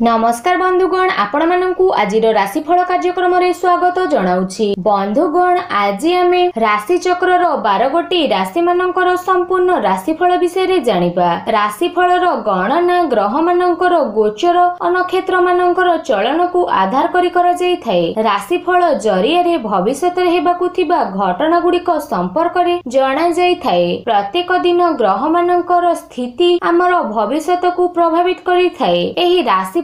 ନମସ୍କାର ବନ୍ଧୁଗଣ ଆପଣମାନଙ୍କୁ ଆଜିର ରାଶିଫଳ କାର୍ଯ୍ୟକ୍ରମରେ ସ୍ୱାଗତ ଜଣାଉଛି ବନ୍ଧୁଗଣ ଆଜି ଆମେ ରାଶି ଚକ୍ରର ବାରଗୋଟି ରାଶିମାନଙ୍କର ସମ୍ପୂର୍ଣ୍ଣ ରାଶିଫଳ ବିଷୟରେ ଜାଣିବା। ରାଶିଫଳର ଗଣନା ଗ୍ରହମାନଙ୍କର ଗୋଚର ଓ ନକ୍ଷତ୍ର ମାନଙ୍କର ଚଳନକୁ ଆଧାର କରି କରାଯାଇଥାଏ। ରାଶିଫଳ ଜରିଆରେ ଭବିଷ୍ୟତରେ ହେବାକୁ ଥିବା ଘଟଣା ଗୁଡ଼ିକ ସମ୍ପର୍କରେ ଜଣାଯାଇଥାଏ। ପ୍ରତ୍ୟେକ ଦିନ ଗ୍ରହମାନଙ୍କର ସ୍ଥିତି ଆମର ଭବିଷ୍ୟତକୁ ପ୍ରଭାବିତ କରିଥାଏ। ଏହି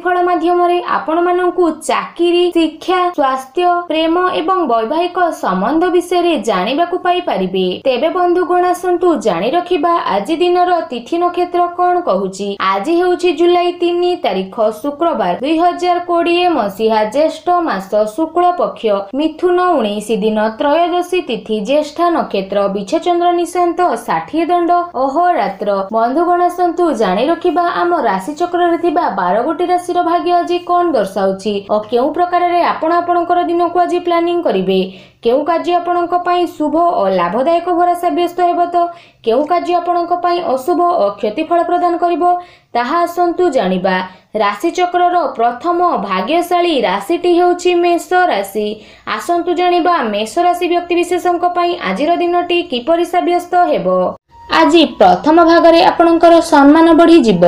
ରାଶିଫଳ ମାଧ୍ୟମରେ ଆପଣମାନଙ୍କୁ ଚାକିରି ଶିକ୍ଷା ସ୍ୱାସ୍ଥ୍ୟ ପ୍ରେମ ଏବଂ ବୈବାହିକ ସମ୍ବନ୍ଧ ବିଷୟରେ ଜାଣିବାକୁ ପାଇପାରିବେ। ତେବେ ବନ୍ଧୁଗଣ ଆସନ୍ତୁ ଜାଣି ରଖିବା ଆଜି ଦିନର ତିଥି ନକ୍ଷତ୍ର କଣ କହୁଛି। ଆଜି ହେଉଛି ଜୁଲାଇ ତିନି ତାରିଖ ଶୁକ୍ରବାର ଦୁଇ ହଜାର କୋଡିଏ ମସିହା ଜ୍ୟେଷ୍ଠ ମାସ ଶୁକ୍ଳ ପକ୍ଷ। ମିଥୁନ ଉଣେଇଶ ଦିନ ତ୍ରୟୋଦଶୀ ତିଥି ଜ୍ୟେଷ୍ଠା ନକ୍ଷତ୍ର ବିଛଚନ୍ଦ୍ର ନିଶାନ୍ତ ଷାଠିଏ ଦଣ୍ଡ ଅହୋରାତ୍ର। ବନ୍ଧୁଗଣ ଆସନ୍ତୁ ଜାଣି ରଖିବା ଆମ ରାଶି ଚକ୍ରରେ ଥିବା ବାର ଗୋଟି ରାଶିର ଭାଗ୍ୟ ଆଜି କଣ ଦର୍ଶାଉଛି? ଓ କେଉଁ ପ୍ରକାରରେ ଆପଣ ଆପଣଙ୍କର ଦିନକୁ ଆଜି ପ୍ଲାନିଂ କରିବେ? କେଉଁ କାର୍ଯ୍ୟ ଆପଣଙ୍କ ପାଇଁ ଶୁଭ ଓ ଲାଭଦାୟକ ଭରା ସାବ୍ୟସ୍ତ ହେବ ତ? କେଉଁ କାର୍ଯ୍ୟ ଆପଣଙ୍କ ପାଇଁ ଅଶୁଭ ଓ କ୍ଷତିଫଳ ପ୍ରଦାନ କରିବ? ତାହା ଆସନ୍ତୁ ଜାଣିବା। ରାଶିଚକ୍ରର ପ୍ରଥମ ଭାଗ୍ୟଶାଳୀ ରାଶିଟି ହେଉଛି ମେଷ ରାଶି ଆସନ୍ତୁ ଜାଣିବା ମେଷ ରାଶି ବ୍ୟକ୍ତିବିଶେଷଙ୍କ ପାଇଁ ଆଜିର ଦିନଟି କିପରି ସାବ୍ୟସ୍ତ ହେବ? ଆଜି ପ୍ରଥମ ଭାଗରେ ଆପଣଙ୍କର ସମ୍ମାନ ବଢ଼ିଯିବ।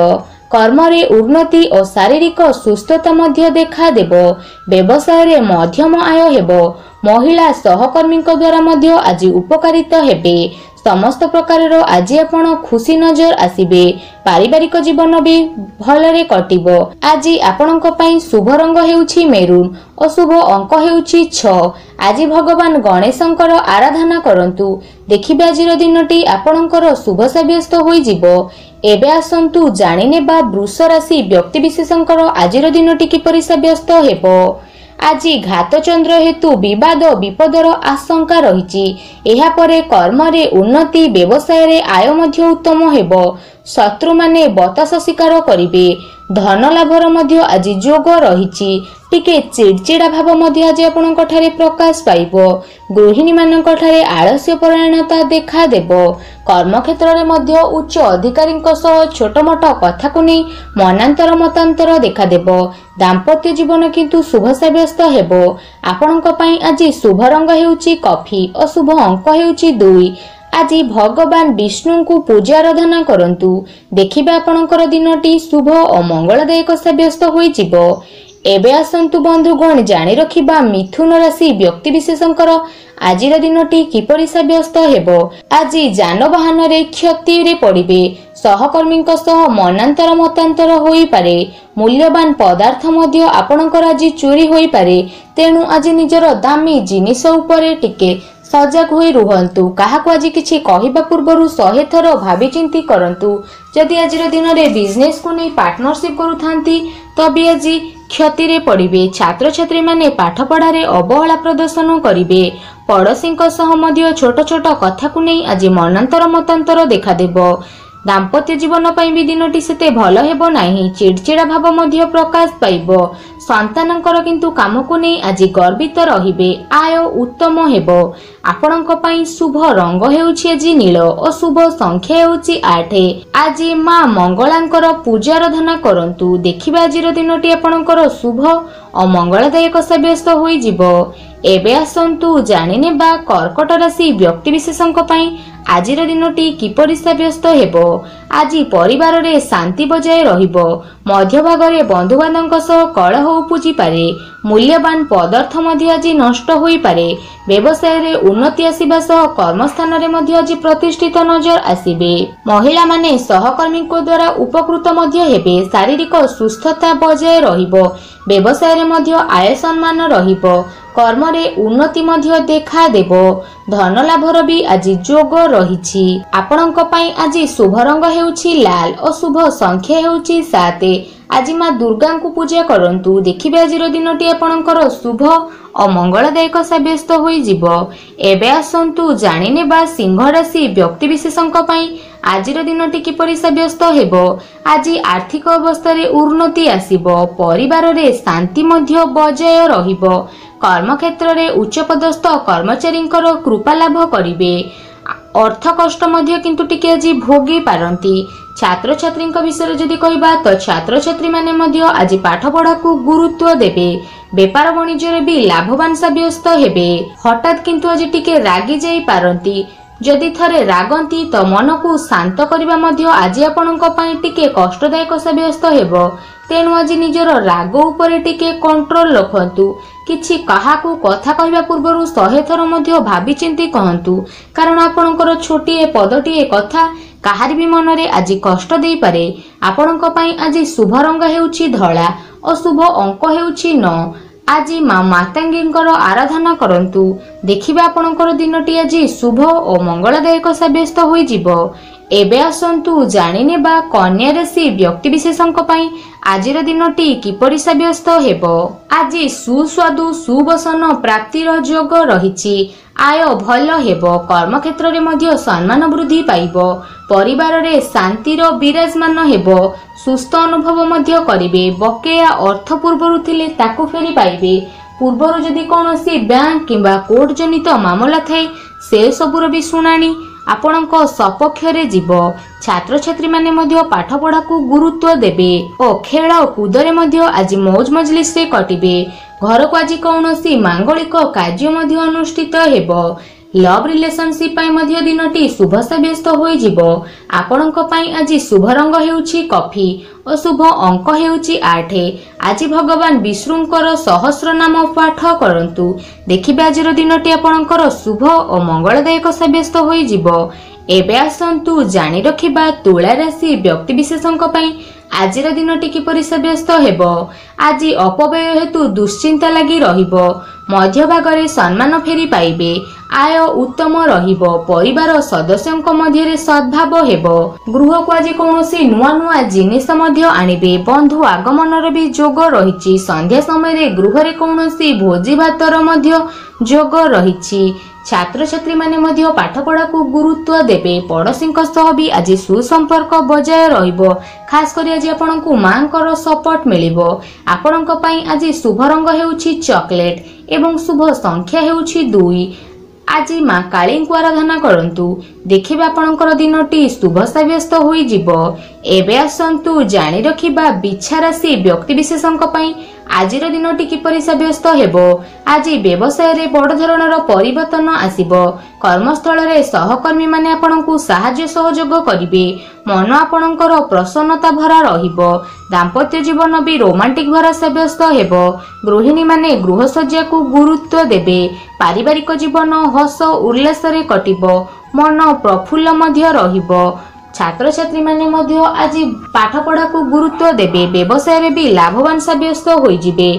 କର୍ମରେ ଉନ୍ନତି ଓ ଶାରୀରିକ ସୁସ୍ଥତା ମଧ୍ୟ ଦେଖାଦେବ। ବ୍ୟବସାୟରେ ମଧ୍ୟମ ଆୟ ହେବ। ମହିଳା ସହକର୍ମୀଙ୍କ ଦ୍ୱାରା ମଧ୍ୟ ଆଜି ଉପକାରିତ ହେବେ। ସମସ୍ତ ପ୍ରକାରର ଆଜି ଆପଣ ଖୁସି ନଜର ଆସିବେ। ପାରିବାରିକ ଜୀବନ ବି ଭଲରେ କଟିବ। ଆଜି ଆପଣଙ୍କ ପାଇଁ ଶୁଭ ରଙ୍ଗ ହେଉଛି ମେରୁନ୍ ଓ ଶୁଭ ଅଙ୍କ ହେଉଛି ଛଅ। ଆଜି ଭଗବାନ ଗଣେଶଙ୍କର ଆରାଧନା କରନ୍ତୁ। ଦେଖିବେ ଆଜିର ଦିନଟି ଆପଣଙ୍କର ଶୁଭ ସାବ୍ୟସ୍ତ ହୋଇଯିବ। ଏବେ ଆସନ୍ତୁ ଜାଣିନେବା ବୃଷ ରାଶି ବ୍ୟକ୍ତିବିଶେଷଙ୍କର ଆଜିର ଦିନଟି କିପରି ସାବ୍ୟସ୍ତ ହେବ। ଆଜି ଘାତଚନ୍ଦ୍ର ହେତୁ ବିବାଦ ବିପଦର ଆଶଙ୍କା ରହିଛି। ଏହାପରେ କର୍ମରେ ଉନ୍ନତି ବ୍ୟବସାୟରେ ଆୟ ମଧ୍ୟ ଉତ୍ତମ ହେବ। ଶତ୍ରୁମାନେ ବତାସ ଶିକାର କରିବେ। ଧନ ଲାଭର ମଧ୍ୟ ଆଜି ଯୋଗ ରହିଛି। ଟିକେ ଚିଡ଼ଚିଡ଼ା ଭାବ ମଧ୍ୟ ଆଜି ଆପଣଙ୍କ ଠାରେ ପ୍ରକାଶ ପାଇବ। ଗୃହିଣୀମାନଙ୍କ ଠାରେ ଆଳସ୍ୟ ପରାୟଣତା ଦେଖାଦେବ। କର୍ମକ୍ଷେତ୍ରରେ ମଧ୍ୟ ଉଚ୍ଚ ଅଧିକାରୀଙ୍କ ସହ ଛୋଟମୋଟ କଥାକୁ ନେଇ ମନାନ୍ତର ମତାନ୍ତର ଦେଖାଦେବ। ଦାମ୍ପତ୍ୟ ଜୀବନ କିନ୍ତୁ ଶୁଭ ସାବ୍ୟସ୍ତ ହେବ। ଆପଣଙ୍କ ପାଇଁ ଆଜି ଶୁଭ ରଙ୍ଗ ହେଉଛି କଫି ଓ ଶୁଭ ଅଙ୍କ ହେଉଛି ଦୁଇ। ଆଜି ଭଗବାନ ବିଷ୍ଣୁଙ୍କୁ ପୂଜା ଆରାଧନା କରନ୍ତୁ। ଦେଖିବେ ଆପଣଙ୍କର ଦିନଟି ଶୁଭ ଓ ମଙ୍ଗଳଦାୟକ ସାବ୍ୟସ୍ତ ହୋଇଯିବ। ଏବେ ଆସନ୍ତୁ ବନ୍ଧୁଗଣ ଜାଣି ରଖିବା ମିଥୁନ ରାଶି ବ୍ୟକ୍ତିବିଶେଷଙ୍କର ଆଜିର ଦିନଟି କିପରି ସାବ୍ୟସ୍ତ ହେବ। ଆଜି ଯାନବାହନରେ କ୍ଷତିରେ ପଡ଼ିବେ। ସହକର୍ମୀଙ୍କ ସହ ମନାନ୍ତର ମତାନ୍ତର ହୋଇପାରେ। ମୂଲ୍ୟବାନ ପଦାର୍ଥ ମଧ୍ୟ ଆପଣଙ୍କର ଆଜି ଚୋରି ହୋଇପାରେ। ତେଣୁ ଆଜି ନିଜର ଦାମୀ ଜିନିଷ ଉପରେ ଟିକେ ସଜାଗ ହୋଇ ରୁହନ୍ତୁ। କାହାକୁ ଆଜି କିଛି କହିବା ପୂର୍ବରୁ ଶହେ ଥର ଭାବିଚିନ୍ତି କରନ୍ତୁ। ଯଦି ଆଜିର ଦିନରେ ବିଜନେସକୁ ନେଇ ପାର୍ଟନରସିପ କରୁଥାନ୍ତି ତବେ ଆଜି କ୍ଷତିରେ ପଡ଼ିବେ। ଛାତ୍ରଛାତ୍ରୀମାନେ ପାଠପଢ଼ାରେ ଅବହେଳା ପ୍ରଦର୍ଶନ କରିବେ। ପଡ଼ୋଶୀଙ୍କ ସହ ମଧ୍ୟ ଛୋଟ ଛୋଟ କଥାକୁ ନେଇ ଆଜି ମନାନ୍ତର ମତାନ୍ତର ଦେଖାଦେବ। ଦାମ୍ପତ୍ୟ ଜୀବନ ପାଇଁ ବି ଦିନଟି ସେତେ ଭଲ ହେବ ନାହିଁ। ଚିଡ଼ଚିଡ଼ା ଭାବ ମଧ୍ୟ ପ୍ରକାଶ ପାଇବ। ସନ୍ତାନଙ୍କର କିନ୍ତୁ କାମକୁ ନେଇ ଆଜି ଗର୍ବିତ ରହିବେ। ଆୟ ଉତ୍ତମ ହେବ। ଆପଣଙ୍କ ପାଇଁ ଶୁଭ ରଙ୍ଗ ହେଉଛି ଆଜି ନୀଳ ଓ ଶୁଭ ସଂଖ୍ୟା ହେଉଛି ଆଠ। ଆଜି ମା ମଙ୍ଗଳାଙ୍କର ପୂଜା ଆରାଧନା କରନ୍ତୁ। ଦେଖିବେ ଆଜିର ଦିନଟି ଆପଣଙ୍କର ଶୁଭ ଓ ମଙ୍ଗଳଦାୟକ ସାବ୍ୟସ୍ତ ହୋଇଯିବ। ଏବେ ଆସନ୍ତୁ ଜାଣିନେବା କର୍କଟ ରାଶି ବ୍ୟକ୍ତିବିଶେଷଙ୍କ ପାଇଁ ଆଜିର ଦିନଟି କିପରି ସାବ୍ୟସ୍ତ ହେବ। ଆଜି ପରିବାରରେ ଶାନ୍ତି ବଜାୟ ରହିବ। ମଧ୍ୟଭାଗରେ ବନ୍ଧୁବାନ୍ଧବଙ୍କ ସହ କଳହ ଉପୁଜିପାରେ। ମୂଲ୍ୟବାନ ପଦାର୍ଥ ମଧ୍ୟ ଆଜି ନଷ୍ଟ ହୋଇପାରେ। ବ୍ୟବସାୟରେ ଉନ୍ନତି ଆସିବା ସହ କର୍ମସ୍ଥାନରେ ମଧ୍ୟ ଆଜି ପ୍ରତିଷ୍ଠିତ ନଜର ଆସିବେ। ମହିଳାମାନେ ସହକର୍ମୀଙ୍କ ଦ୍ୱାରା ଉପକୃତ ମଧ୍ୟ ହେବେ। ଶାରୀରିକ ସୁସ୍ଥତା ବଜାୟ ରହିବ। ବ୍ୟବସାୟରେ ମଧ୍ୟ ଆୟ ସମ୍ମାନ ରହିବ। କର୍ମରେ ଉନ୍ନତି ମଧ୍ୟ ଦେଖାଦେବ। ଧନ ଲାଭର ବି ଆଜି ଯୋଗ ରହିଛି। ଆପଣଙ୍କ ପାଇଁ ଆଜି ଶୁଭ ରଙ୍ଗ ହେଉଛି ଲାଲ ଓ ଶୁଭ ସଂଖ୍ୟା ହେଉଛି ସାତ। ଆଜି ମା ଦୁର୍ଗାଙ୍କୁ ପୂଜା କରନ୍ତୁ। ଦେଖିବେ ଆଜିର ଦିନଟି ଆପଣଙ୍କର ଶୁଭ ଓ ମଙ୍ଗଳଦାୟକ ସାବ୍ୟସ୍ତ ହୋଇଯିବ। ଏବେ ଆସନ୍ତୁ ଜାଣିନେବା ସିଂହ ରାଶି ବ୍ୟକ୍ତିବିଶେଷଙ୍କ ପାଇଁ ଆଜିର ଦିନଟି କିପରି ସାବ୍ୟସ୍ତ ହେବ। ଆଜି ଆର୍ଥିକ ଅବସ୍ଥାରେ ଉନ୍ନତି ଆସିବ। ପରିବାରରେ ଶାନ୍ତି ମଧ୍ୟ ବଜାୟ ରହିବ। କର୍ମକ୍ଷେତ୍ରରେ ଉଚ୍ଚପଦସ୍ଥ କର୍ମଚାରୀଙ୍କର କୃପା ଲାଭ କରିବେ। ଅର୍ଥ କଷ୍ଟ ମଧ୍ୟ କିନ୍ତୁ ଟିକେ ଆଜି ଭୋଗି ପାରନ୍ତି ଛାତ୍ରଛାତ୍ରୀଙ୍କ ବିଷୟରେ ଯଦି କହିବା ତ ଛାତ୍ରଛାତ୍ରୀମାନେ ମଧ୍ୟ ଆଜି ପାଠ ପଢ଼ାକୁ ଗୁରୁତ୍ୱ ଦେବେ ବେପାର ବାଣିଜ୍ୟରେ ବି ଲାଭବାନ ସାବ୍ୟସ୍ତ ହେବେ ହଠାତ୍ କିନ୍ତୁ ଆଜି ଟିକେ ରାଗି ଯାଇ ପାରନ୍ତି ଯଦି ଥରେ ରାଗନ୍ତି ତ ମନକୁ ଶାନ୍ତ କରିବା ମଧ୍ୟ ଆଜି ଆପଣଙ୍କ ପାଇଁ ଟିକେ କଷ୍ଟଦାୟକ ସାବ୍ୟସ୍ତ ହେବ। ତେଣୁ ଆଜି ନିଜର ରାଗ ଉପରେ ଟିକେ କଣ୍ଟ୍ରୋଲ ରଖନ୍ତୁ। କିଛି କାହାକୁ କଥା କହିବା ପୂର୍ବରୁ ଶହେ ଥର ମଧ୍ୟ ଭାବିଚିନ୍ତି କହନ୍ତୁ। କାରଣ ଆପଣଙ୍କର ଛୋଟିଏ ପଦଟିଏ କଥା କାହାରି ବି ମନରେ ଆଜି କଷ୍ଟ ଦେଇପାରେ। ଆପଣଙ୍କ ପାଇଁ ଆଜି ଶୁଭ ରଙ୍ଗ ହେଉଛି ଧଳା ଓ ଶୁଭ ଅଙ୍କ ହେଉଛି ନଅ ଆଜି ମା ମାତାଙ୍ଗୀଙ୍କର ଆରାଧନା କରନ୍ତୁ। ଦେଖିବେ ଆପଣଙ୍କର ଦିନଟି ଆଜି ଶୁଭ ଓ ମଙ୍ଗଳଦାୟକ ସାବ୍ୟସ୍ତ ହୋଇଯିବ। ଏବେ ଆସନ୍ତୁ ଜାଣିନେବା କନ୍ୟା ରାଶି ବ୍ୟକ୍ତିବିଶେଷଙ୍କ ପାଇଁ ଆଜିର ଦିନଟି କିପରି ସାବ୍ୟସ୍ତ ହେବ ଆଜି ସୁସ୍ୱାଦୁ ସୁବସନ ପ୍ରାପ୍ତିର ଯୋଗ ରହିଛି ଆୟ ଭଲ ହେବ କର୍ମକ୍ଷେତ୍ରରେ ମଧ୍ୟ ସମ୍ମାନ ବୃଦ୍ଧି ପାଇବ ପରିବାରରେ ଶାନ୍ତିର ବିରାଜମାନ ହେବ ସୁସ୍ଥ ଅନୁଭବ ମଧ୍ୟ କରିବେ ବକେୟା ଅର୍ଥ ପୂର୍ବରୁ ଥିଲେ ତାକୁ ଫେରି ପାଇବେ ପୂର୍ବରୁ ଯଦି କୌଣସି ବ୍ୟାଙ୍କ କିମ୍ବା କୋର୍ଟ ଜନିତ ମାମଲା ଥାଏ ସେ ସବୁର ବି ଶୁଣାଣି ଆପଣଙ୍କ ସପକ୍ଷରେ ଯିବ। ଛାତ୍ରଛାତ୍ରୀମାନେ ମଧ୍ୟ ପାଠ ପଢ଼ାକୁ ଗୁରୁତ୍ୱ ଦେବେ ଓ ଖେଳ କୁଦରେ ମଧ୍ୟ ଆଜି ମୌଜ ମଜଲିସରେ କଟିବେ। ଘରକୁ ଆଜି କୌଣସି ମାଙ୍ଗଳିକ କାର୍ଯ୍ୟ ମଧ୍ୟ ଅନୁଷ୍ଠିତ ହେବ। ଲଭ୍ ରିଲେସନସିପ୍ ପାଇଁ ମଧ୍ୟ ଦିନଟି ଶୁଭ ସାବ୍ୟସ୍ତ ହୋଇଯିବ। ଆପଣଙ୍କ ପାଇଁ ଆଜି ଶୁଭ ରଙ୍ଗ ହେଉଛି କଫି ଓ ଶୁଭ ଅଙ୍କ ହେଉଛି ଆଠ। ଆଜି ଭଗବାନ ବିଷ୍ଣୁଙ୍କର ସହସ୍ର ନାମ ପାଠ କରନ୍ତୁ। ଦେଖିବେ ଆଜିର ଦିନଟି ଆପଣଙ୍କର ଶୁଭ ଓ ମଙ୍ଗଳଦାୟକ ସାବ୍ୟସ୍ତ ହୋଇଯିବ। ଏବେ ଆସନ୍ତୁ ଜାଣି ରଖିବା ତୁଳା ରାଶି ବ୍ୟକ୍ତିବିଶେଷଙ୍କ ପାଇଁ ଆଜିର ଦିନଟି କିପରି ସାବ୍ୟସ୍ତ ହେବ। ଆଜି ଅପବ୍ୟୟ ହେତୁ ଦୁଶ୍ଚିନ୍ତା ଲାଗି ରହିବ। ମଧ୍ୟଭାଗରେ ସମ୍ମାନ ଫେରି ପାଇବେ। ଆୟ ଉତ୍ତମ ରହିବ। ପରିବାର ସଦସ୍ୟଙ୍କ ମଧ୍ୟରେ ସଦ୍ଭାବ ହେବ। ଗୃହକୁ ଆଜି କୌଣସି ନୂଆ ନୂଆ ଜିନିଷ ମଧ୍ୟ ଆଣିବେ। ବନ୍ଧୁ ଆଗମନର ବି ଯୋଗ ରହିଛି। ସନ୍ଧ୍ୟା ସମୟରେ ଗୃହରେ କୌଣସି ଭୋଜି ଭାତର ମଧ୍ୟ ଯୋଗ ରହିଛି। ଛାତ୍ରଛାତ୍ରୀମାନେ ମଧ୍ୟ ପାଠ ପଢ଼ାକୁ ଗୁରୁତ୍ୱ ଦେବେ। ପଡ଼ୋଶୀଙ୍କ ସହ ବି ଆଜି ସୁସମ୍ପର୍କ ବଜାୟ ରହିବ। ଖାସ କରି ଆଜି ଆପଣଙ୍କୁ ମାଙ୍କର ସପୋର୍ଟ ମିଳିବ। ଆପଣଙ୍କ ପାଇଁ ଆଜି ଶୁଭ ରଙ୍ଗ ହେଉଛି ଚକୋଲେଟ୍ ଏବଂ ଶୁଭ ସଂଖ୍ୟା ହେଉଛି ଦୁଇ। ଆଜି ମା କାଳୀଙ୍କୁ ଆରାଧନା କରନ୍ତୁ। ଦେଖିବେ ଆପଣଙ୍କର ଦିନଟି ଶୁଭ ସାବ୍ୟସ୍ତ ହୋଇଯିବ। ଏବେ ଆସନ୍ତୁ ଜାଣି ରଖିବା ବିଛା ରାଶି ବ୍ୟକ୍ତିବିଶେଷଙ୍କ ପାଇଁ ଆଜିର ଦିନଟି କିପରି ସାବ୍ୟସ୍ତ ହେବ? ଆଜି ବ୍ୟବସାୟରେ ବଡ଼ ଧରଣର ପରିବର୍ତ୍ତନ ଆସିବ। କର୍ମସ୍ଥଳରେ ସହକର୍ମୀମାନେ ଆପଣଙ୍କୁ ସାହାଯ୍ୟ ସହଯୋଗ କରିବେ। ମନ ଆପଣଙ୍କର ପ୍ରସନ୍ନତା ଭରା ରହିବ। ଦାମ୍ପତ୍ୟ ଜୀବନ ବି ରୋମାଣ୍ଟିକ ଭରା ସାବ୍ୟସ୍ତ ହେବ। ଗୃହିଣୀମାନେ ଗୃହସଜ୍ଜାକୁ ଗୁରୁତ୍ୱ ଦେବେ। ପାରିବାରିକ ଜୀବନ ହସ ଉଲ୍ଲାସରେ କଟିବ। ମନ ପ୍ରଫୁଲ୍ଲ ମଧ୍ୟ ରହିବ। ଛାତ୍ରଛାତ୍ରୀମାନେ ମଧ୍ୟ ଆଜି ପାଠ ପଢ଼ାକୁ ଗୁରୁତ୍ୱ ଦେବେ ବ୍ୟବସାୟରେ ବି ଲାଭବାନ ସାବ୍ୟସ୍ତ ହୋଇଯିବେ।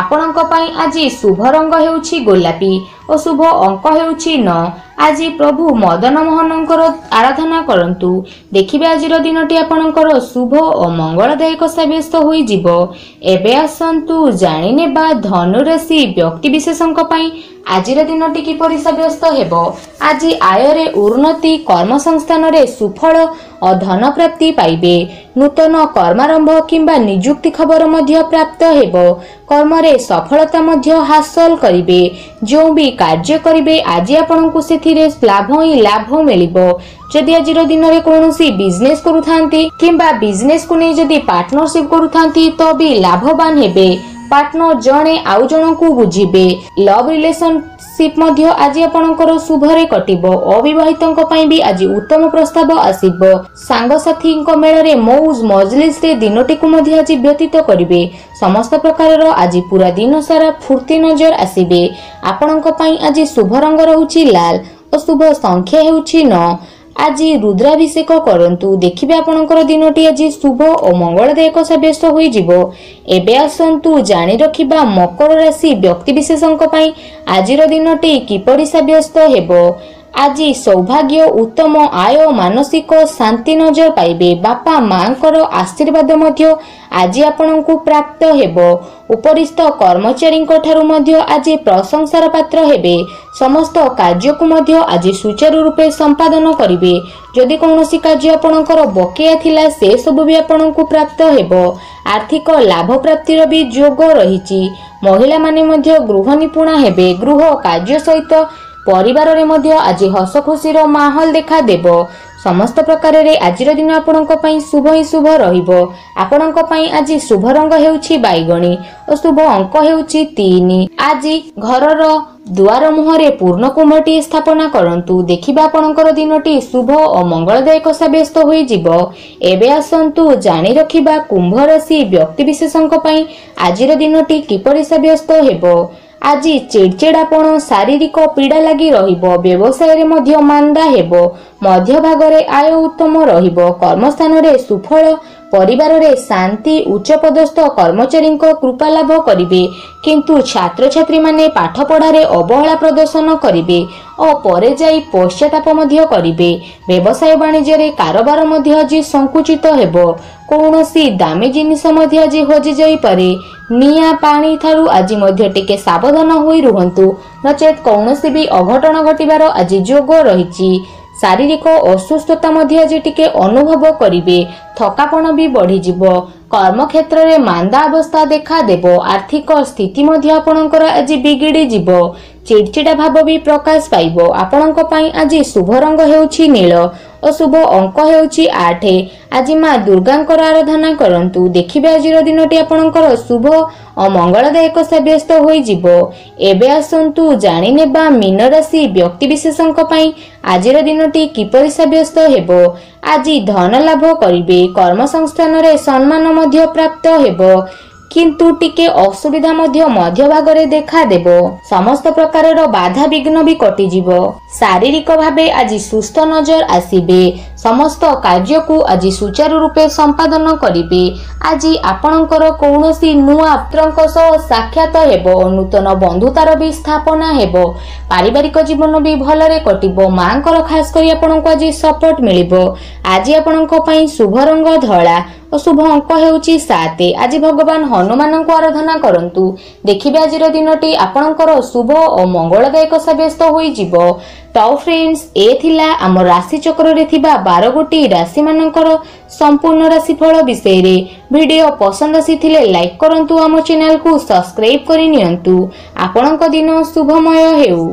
ଆପଣଙ୍କ ପାଇଁ ଆଜି ଶୁଭ ରଙ୍ଗ ହେଉଛି ଗୋଲାପୀ ଓ ଶୁଭ ଅଙ୍କ ହେଉଛି ନଅ ଆଜି ପ୍ରଭୁ ମଦନ ମୋହନଙ୍କର ଆରାଧନା କରନ୍ତୁ ଦେଖିବେ ଆଜିର ଦିନଟି ଆପଣଙ୍କର ଶୁଭ ଓ ମଙ୍ଗଳଦାୟକ ସାବ୍ୟସ୍ତ ହୋଇଯିବ ଏବେ ଆସନ୍ତୁ ଜାଣିନେବା ଧନୁରାଶି ବ୍ୟକ୍ତିବିଶେଷଙ୍କ ପାଇଁ ଆଜିର ଦିନଟି କିପରି ସାବ୍ୟସ୍ତ ହେବ ଆଜି ଆୟରେ ଉନ୍ନତି କର୍ମସଂସ୍ଥାନରେ ସୁଫଳ ଓ ଧନ ପ୍ରାପ୍ତି ପାଇବେ ନୂତନ କର୍ମାରମ୍ଭ କିମ୍ବା ନିଯୁକ୍ତି ଖବର ମଧ୍ୟ ପ୍ରାପ୍ତ ହେବ। କର୍ମରେ ସଫଳତା ମଧ୍ୟ ହାସଲ କରିବେ। ଯେଉଁ ବି କାର୍ଯ୍ୟ କରିବେ ଆଜି ଆପଣଙ୍କୁ ସେଥିରେ ଲାଭ ହିଁ ଲାଭ ମିଳିବ। ଯଦି ଆଜିର ଦିନରେ କୌଣସି ବିଜନେସ୍ କରୁଥାନ୍ତି କିମ୍ବା ବିଜନେସକୁ ନେଇ ଯଦି ପାର୍ଟନରସିପ କରୁଥାନ୍ତି ତ ବି ଲାଭବାନ ହେବେ। ପାର୍ଟନର ଜଣେ ଆଉ ଜଣଙ୍କୁ ବୁଝିବେ। ଲଭ୍ ରିଲେସନସିପ ମଧ୍ୟ ଆଜି ଆପଣଙ୍କର ଶୁଭରେ କଟିବ। ଅବିବାହିତଙ୍କ ପାଇଁ ବି ଆଜି ଉତ୍ତମ ପ୍ରସ୍ତାବ ଆସିବ। ସାଙ୍ଗସାଥୀଙ୍କ ମେଳରେ ମୌଜ ମଜଲିସରେ ଦିନଟିକୁ ମଧ୍ୟ ଆଜି ବ୍ୟତୀତ କରିବେ। ସମସ୍ତ ପ୍ରକାରର ଆଜି ପୁରା ଦିନ ସାରା ଫୁର୍ତ୍ତି ନଜର ଆସିବେ। ଆପଣଙ୍କ ପାଇଁ ଆଜି ଶୁଭ ରଙ୍ଗ ରହୁଛି ଲାଲ ଓ ଶୁଭ ସଂଖ୍ୟା ହେଉଛି ନଅ। ଆଜି ରୁଦ୍ରାଭିଷେକ କରନ୍ତୁ। ଦେଖିବେ ଆପଣଙ୍କର ଦିନଟି ଆଜି ଶୁଭ ଓ ମଙ୍ଗଳଦାୟକ ସାବ୍ୟସ୍ତ ହୋଇଯିବ। ଏବେ ଆସନ୍ତୁ ଜାଣି ରଖିବା ମକର ରାଶି ବ୍ୟକ୍ତିବିଶେଷଙ୍କ ପାଇଁ। ଆଜିର ଦିନଟି କିପରି ସାବ୍ୟସ୍ତ ହେବ? ଆଜି ସୌଭାଗ୍ୟ ଉତ୍ତମ ଆୟ ମାନସିକ ଶାନ୍ତି ନଜର ପାଇବେ। ବାପା ମାଙ୍କର ଆଶୀର୍ବାଦ ମଧ୍ୟ ଆଜି ଆପଣଙ୍କୁ ପ୍ରାପ୍ତ ହେବ। ଉପରିସ୍ଥ କର୍ମଚାରୀଙ୍କ ଠାରୁ ମଧ୍ୟ ଆଜି ପ୍ରଶଂସାର ପାତ୍ର ହେବେ। ସମସ୍ତ କାର୍ଯ୍ୟକୁ ମଧ୍ୟ ଆଜି ସୁଚାରୁ ରୂପେ ସମ୍ପାଦନ କରିବେ। ଯଦି କୌଣସି କାର୍ଯ୍ୟ ଆପଣଙ୍କର ବକେୟା ଥିଲା ସେ ସବୁ ବି ଆପଣଙ୍କୁ ପ୍ରାପ୍ତ ହେବ। ଆର୍ଥିକ ଲାଭ ପ୍ରାପ୍ତିର ବି ଯୋଗ ରହିଛି। ମହିଳାମାନେ ମଧ୍ୟ ଗୃହ ନିପୁଣା ହେବେ। ଗୃହ କାର୍ଯ୍ୟ ସହିତ ପରିବାରରେ ମଧ୍ୟ ଆଜି ହସ ଖୁସିର ମାହୋଲ ଦେଖାଦେବ। ସମସ୍ତ ପ୍ରକାରରେ ଆଜିର ଦିନ ଆପଣଙ୍କ ପାଇଁ ଶୁଭ ହିଁ ଶୁଭ ରହିବ। ଆପଣଙ୍କ ପାଇଁ ଆଜି ଶୁଭ ରଙ୍ଗ ହେଉଛି ବାଇଗଣୀ ଓ ଶୁଭ ଅଙ୍କ ହେଉଛି ତିନି। ଆଜି ଘରର ଦୁଆର ମୁହଁରେ ପୂର୍ଣ୍ଣ କୁମ୍ଭଟିଏ ସ୍ଥାପନା କରନ୍ତୁ। ଦେଖିବା ଆପଣଙ୍କର ଦିନଟି ଶୁଭ ଓ ମଙ୍ଗଳଦାୟକ ସାବ୍ୟସ୍ତ ହୋଇଯିବ। ଏବେ ଆସନ୍ତୁ ଜାଣି ରଖିବା କୁମ୍ଭ ରାଶି ବ୍ୟକ୍ତିବିଶେଷଙ୍କ ପାଇଁ ଆଜିର ଦିନଟି କିପରି ସାବ୍ୟସ୍ତ ହେବ। ଆଜି ଚିଡ଼ଚିଡ଼ାପଣ ଶାରୀରିକ ପୀଡ଼ା ଲାଗି ରହିବ ବ୍ୟବସାୟରେ ମଧ୍ୟ ମାନ୍ଦା ହେବ ମଧ୍ୟଭାଗରେ ଆୟ ଉତ୍ତମ ରହିବ କର୍ମସ୍ଥାନରେ ସୁଫଳ ପରିବାରରେ ଶାନ୍ତି ଉଚ୍ଚପଦସ୍ଥ କର୍ମଚାରୀଙ୍କ କୃପା ଲାଭ କରିବେ କିନ୍ତୁ ଛାତ୍ରଛାତ୍ରୀମାନେ ପାଠପଢ଼ାରେ ଅବହେଳା ପ୍ରଦର୍ଶନ କରିବେ ଓ ପରେ ଯାଇ ପଶ୍ଚାତାପ ମଧ୍ୟ କରିବେ। ବ୍ୟବସାୟ ବାଣିଜ୍ୟରେ କାରବାର ମଧ୍ୟ ଆଜି ସଂକୁଚିତ ହେବ। କୌଣସି ଦାମୀ ଜିନିଷ ମଧ୍ୟ ଆଜି ହଜି ଯାଇପାରେ। ନିଆଁ ପାଣି ଠାରୁ ଆଜି ମଧ୍ୟ ଟିକେ ସାବଧାନ ହୋଇ ରୁହନ୍ତୁ। ନଚେତ୍ କୌଣସି ବି ଅଘଟଣ ଘଟିବାର ଆଜି ଯୋଗ ରହିଛି। ଶାରୀରିକ ଅସୁସ୍ଥତା ମଧ୍ୟ ଆଜି ଟିକେ ଅନୁଭବ କରିବେ। ଥକାପଣ ବି ବଢିଯିବ। କର୍ମକ୍ଷେତ୍ରରେ ମାନ୍ଦା ଅବସ୍ଥା ଦେଖାଦେବ ଆର୍ଥିକ ସ୍ଥିତି ମଧ୍ୟ ଆପଣଙ୍କର ଆଜି ବିଗିଡ଼ି ଯିବ। ଚିଡ଼ଚିଡ଼ା ଭାବ ବି ପ୍ରକାଶ ପାଇବ। ଆପଣଙ୍କ ପାଇଁ ଆଜି ଶୁଭ ରଙ୍ଗ ହେଉଛି ନୀଳ। ଓ ଶୁଭ ଅଙ୍କ ହେଉଛି ଆଠ। ଆଜି ମା ଦୁର୍ଗାଙ୍କର ଆରାଧନା କରନ୍ତୁ। ଦେଖିବେ ଆଜିର ଦିନଟି ଆପଣଙ୍କର ଶୁଭ ଓ ମଙ୍ଗଳଦାୟକ ସାବ୍ୟସ୍ତ ହୋଇଯିବ। ଏବେ ଆସନ୍ତୁ ଜାଣିନେବା ମୀନ ରାଶି ବ୍ୟକ୍ତିବିଶେଷଙ୍କ ପାଇଁ ଆଜିର ଦିନଟି କିପରି ସାବ୍ୟସ୍ତ ହେବ। ଆଜି ଧନ ଲାଭ କରିବେ କର୍ମ ସଂସ୍ଥାନରେ ସମ୍ମାନ ମଧ୍ୟ ପ୍ରାପ୍ତ ହେବ। କିନ୍ତୁ ଟିକେ ଅସୁବିଧା ମଧ୍ୟ ମଧ୍ୟଭାଗରେ ଦେଖାଦେବ। ସମସ୍ତ ପ୍ରକାରର ବାଧା ବିଘ୍ନ ବି କଟିଯିବ। ଶାରୀରିକ ଭାବେ ଆଜି ସୁସ୍ଥ ନଜର ଆସିବେ। ସମସ୍ତ କାର୍ଯ୍ୟକୁ ଆଜି ସୁଚାରୁ ରୂପେ ସମ୍ପାଦନ କରିବେ। ଆଜି ଆପଣଙ୍କର କୌଣସି ନୂଆ ପାତ୍ରଙ୍କ ସହ ସାକ୍ଷାତ ହେବ ନୂତନ ବନ୍ଧୁତାର ବି ସ୍ଥାପନା ହେବ। ପାରିବାରିକ ଜୀବନ ବି ଭଲରେ କଟିବ। ମାଙ୍କର ଖାସ କରି ଆପଣଙ୍କୁ ଆଜି ସପୋର୍ଟ ମିଳିବ। ଆଜି ଆପଣଙ୍କ ପାଇଁ ଶୁଭ ରଙ୍ଗ ଧଳା ଓ ଶୁଭ ଅଙ୍କ ହେଉଛି ସାତ। ଆଜି ଭଗବାନ ହନୁମାନଙ୍କୁ ଆରାଧନା କରନ୍ତୁ। ଦେଖିବେ ଆଜିର ଦିନଟି ଆପଣଙ୍କର ଶୁଭ ଓ ମଙ୍ଗଳଦାୟକ ସାବ୍ୟସ୍ତ ହୋଇଯିବ। ତ ଫ୍ରେଣ୍ଡସ୍ ଏ ଥିଲା ଆମ ରାଶି ଚକ୍ରରେ ଥିବା ବାରଗୋଟି ରାଶିମାନଙ୍କର ସମ୍ପୂର୍ଣ୍ଣ ରାଶିଫଳ ବିଷୟରେ ଭିଡ଼ିଓ ପସନ୍ଦ ଆସିଥିଲେ ଲାଇକ୍ କରନ୍ତୁ ଆମ ଚ୍ୟାନେଲକୁ ସବସ୍କ୍ରାଇବ୍ କରି ନିଅନ୍ତୁ ଆପଣଙ୍କ ଦିନ ଶୁଭମୟ ହେଉ